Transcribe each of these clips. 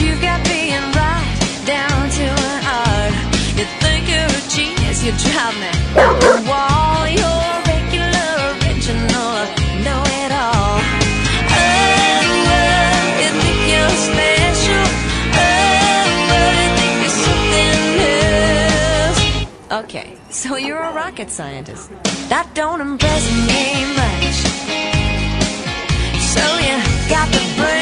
you've got being right down to an art. You think you're a genius, you drive me the wall. You're regular, original, know it all. Oh, you think you're special. Oh, you think you're something else. Okay, so you're a rocket scientist. That don't impress me much. So you got the brain.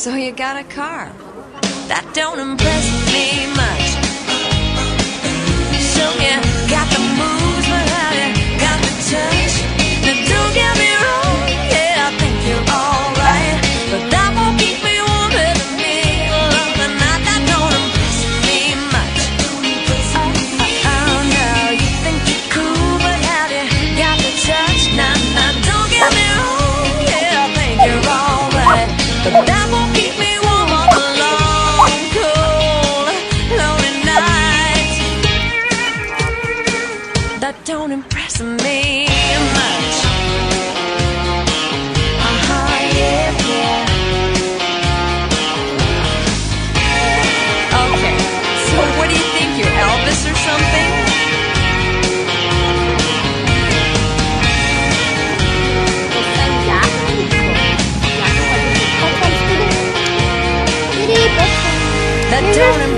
So you got a car. That don't impress me much. down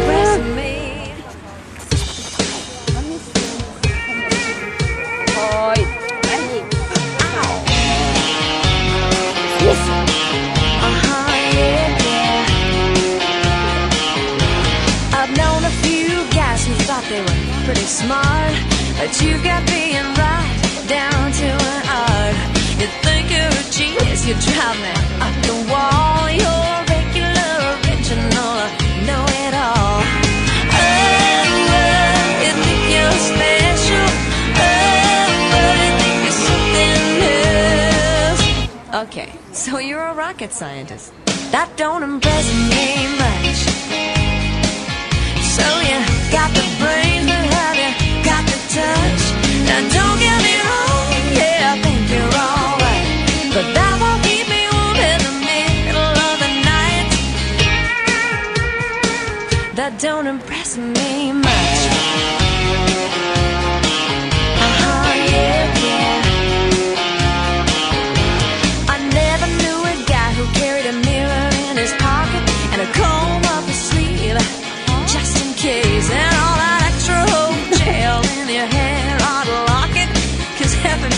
rocket scientist. That don't impress me.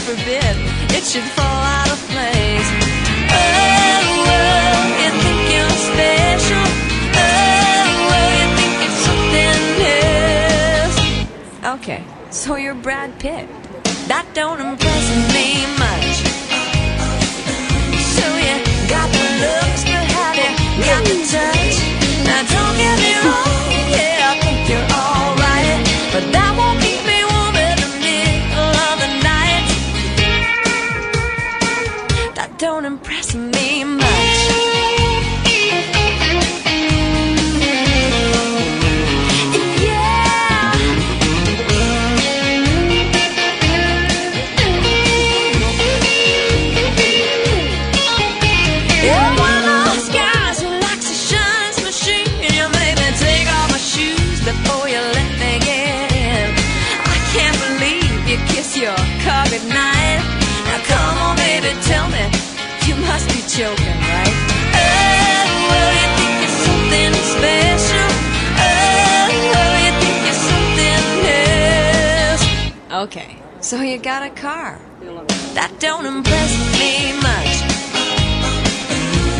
forbid it should fall out of place. Oh, you think you're special? Oh, you think it's something else? Okay, so you're Brad Pitt. That don't impress me. children, right? Oh, oh, okay, so you got a car. That don't impress me much.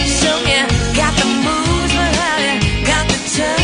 So you got the moves behind you, got the touch.